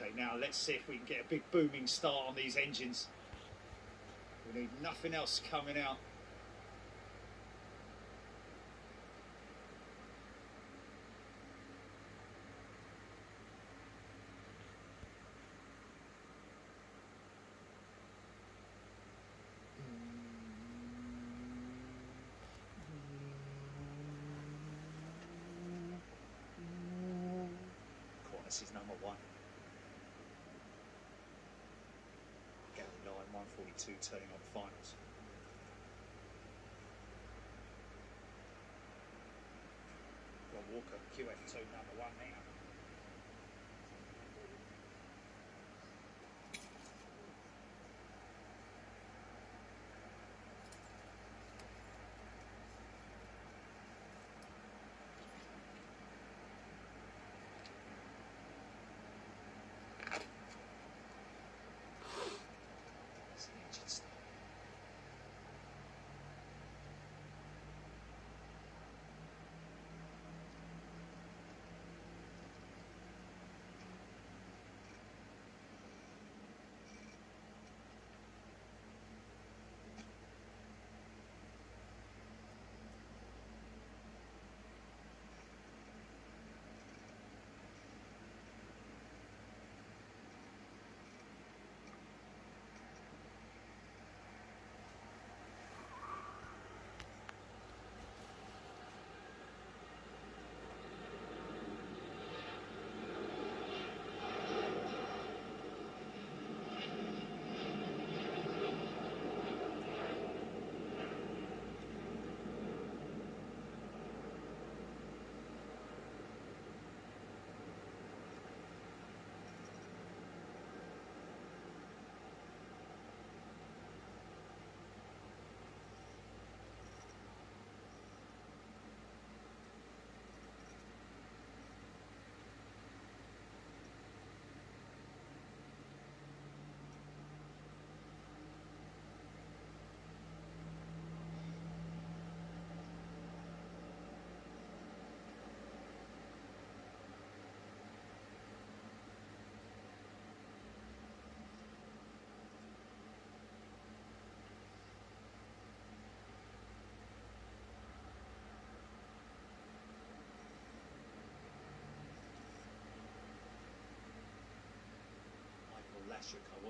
Okay, now let's see if we can get a big booming start on these engines. We need nothing else coming out. This is number one. Galley 142 turning on finals. Rob Walker, QF2 number one now.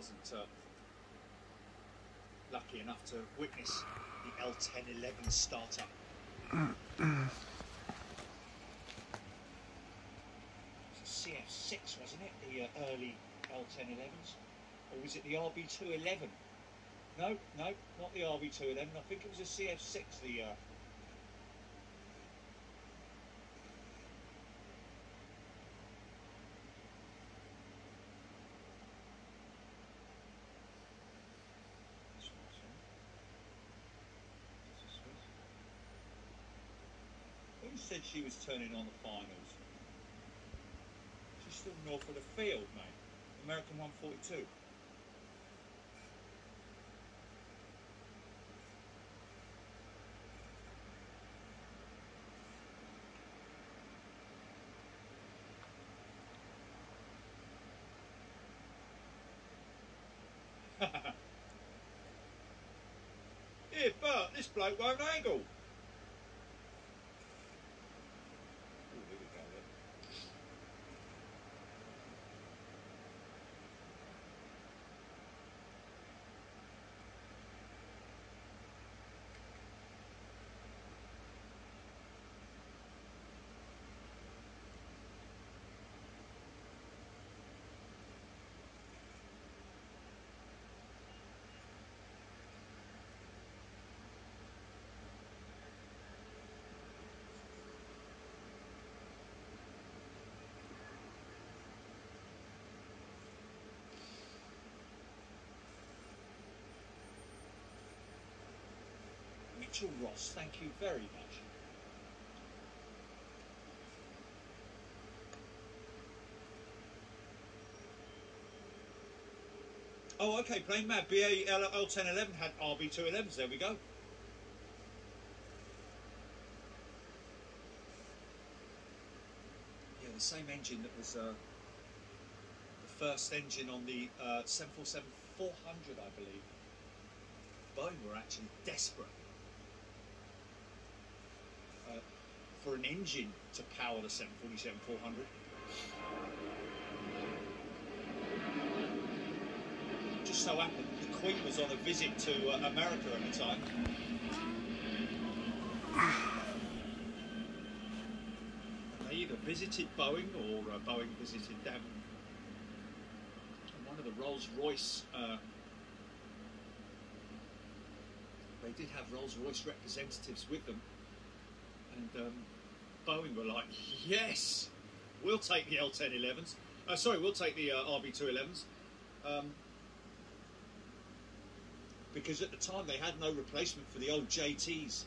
Wasn't uh, lucky enough to witness the L1011 startup. It's a CF6, wasn't it? The uh, early L1011s? Or was it the RB211? No, no, not the RB211. I think it was a CF6, the. Uh, said she was turning on the finals? She's still north of the field, mate. American 142. Here, Bert, this bloke won't angle. Ooh, here we go then. Mitchell Ross, thank you very much. Oh, okay, playing mad. BA L- L1011 had RB211s. There we go. Yeah, the same engine that was uh, the first engine on the uh, 747 400, I believe. Boeing were actually desperate uh, for an engine to power the 747 400. Just so happened the Queen was on a visit to uh, America at the time. They either visited Boeing or uh, Boeing visited them. And one of the Rolls Royce, uh, they did have Rolls Royce representatives with them. And um, Boeing were like, yes, we'll take the L1011s. Uh, sorry, we'll take the uh, RB211s. Um, because at the time they had no replacement for the old JTs.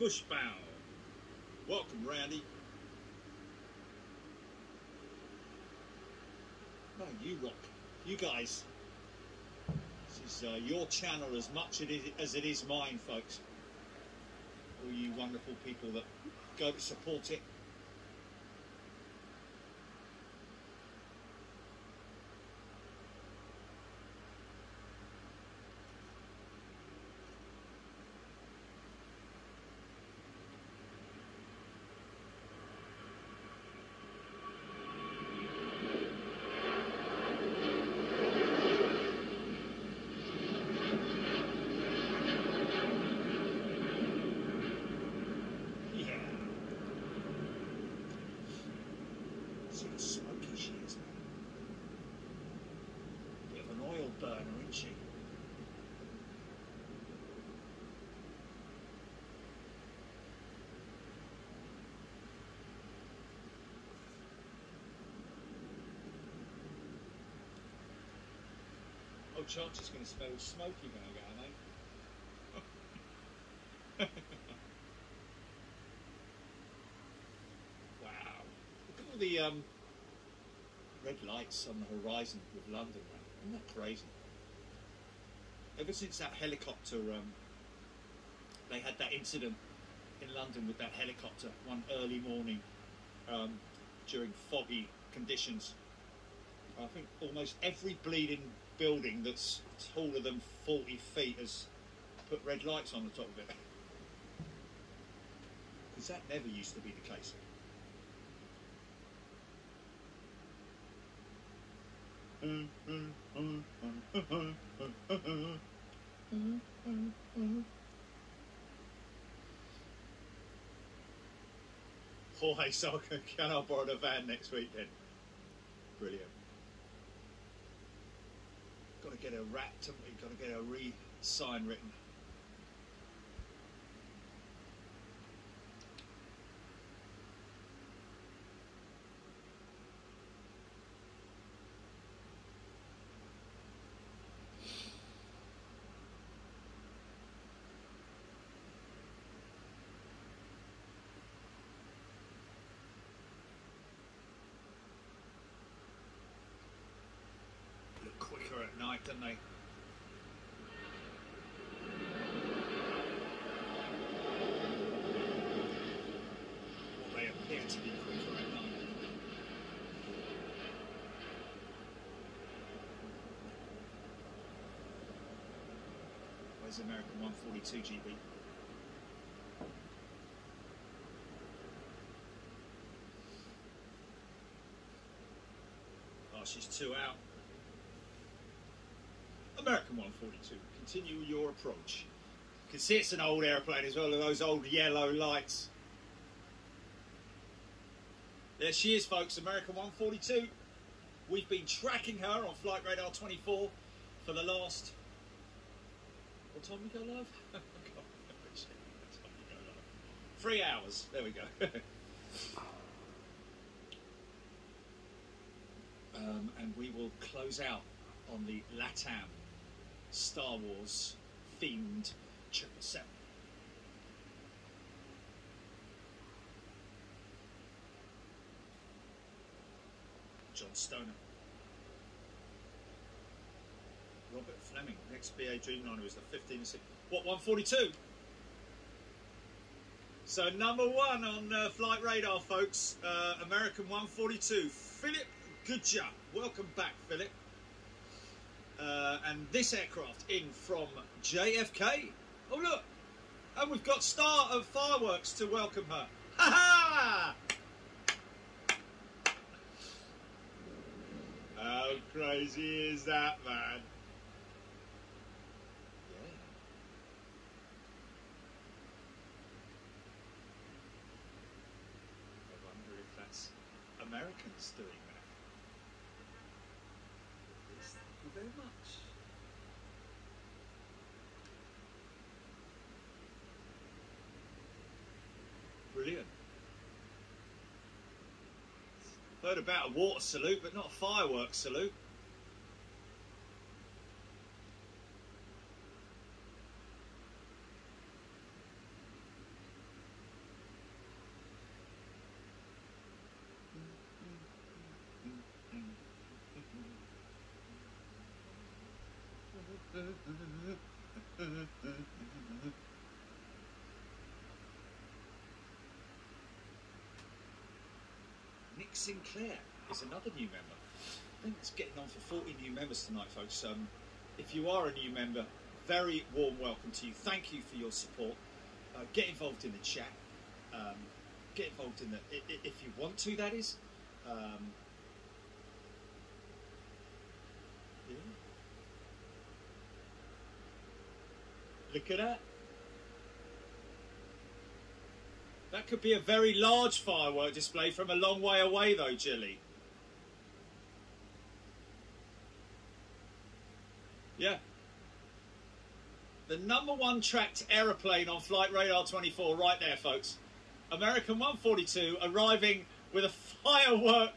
Bushbow. Welcome, Randy. Oh, you rock. You guys. This is uh, your channel as much as it is mine, folks. All you wonderful people that go to support it. Yeah. See how smoky she is, man. Bit of an oil burner, isn't she? Oh, is going to smell smoky when I go, mate. Wow. Look at all the um, red lights on the horizon with London, man. Isn't that crazy? Ever since that helicopter, um, they had that incident in London with that helicopter one early morning um, during foggy conditions. I think almost every bleeding building that's taller than 40 feet has put red lights on the top of it. Because that never used to be the case. Jorge, can, can I borrow the van next weekend? Brilliant. Got to get a wrapped, haven't? Got to get a re-sign written. Look night, don't they? Well, they appear to be at night. Where's American 142 GB? Oh, she's two out. American 142, continue your approach. You can see it's an old airplane as well, with those old yellow lights. There she is, folks, American 142. We've been tracking her on Flight Radar 24 for the last. What time we go live? Three hours. There we go. um, and we will close out on the LATAM Star Wars themed triple seven. John Stoner. Robert Fleming, next BA Dreamliner was the 15 6. What, 142? So, number one on uh, Flight Radar, folks, uh, American 142, Philip Goodger. Welcome back, Philip. Uh, and this aircraft in from JFK. Oh, look! And we've got Star of Fireworks to welcome her. Ha ha! How crazy is that, man? Yeah. I wonder if that's Americans doing that. Yes, thank you very much. Brilliant. Heard about a water salute, but not a fireworks salute. Sinclair is another new member. I think it's getting on for 40 new members tonight, folks. Um, if you are a new member, very warm welcome to you. Thank you for your support. Uh, get involved in the chat. Um, get involved in the, if you want to, that is. Um, yeah. Look at that. That could be a very large firework display from a long way away, though, Jilly. Yeah. The number one tracked aeroplane on Flight Radar 24, right there, folks. American 142 arriving with a firework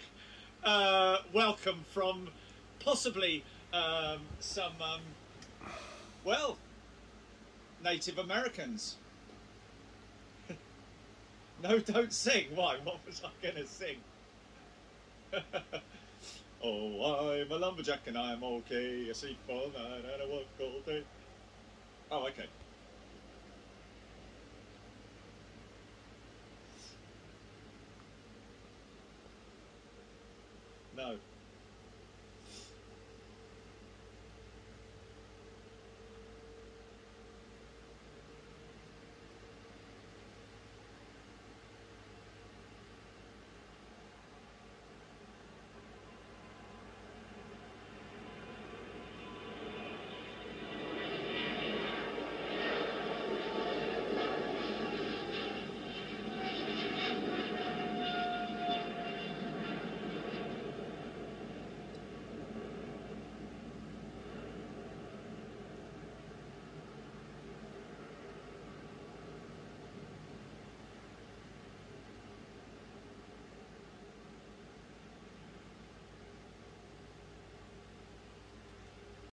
uh, welcome from possibly um, some, um, well, Native Americans. No, don't sing. Why? What was I going to sing? oh, I'm a lumberjack and I'm okay. I sleep all night and I work all day. Oh, okay. No.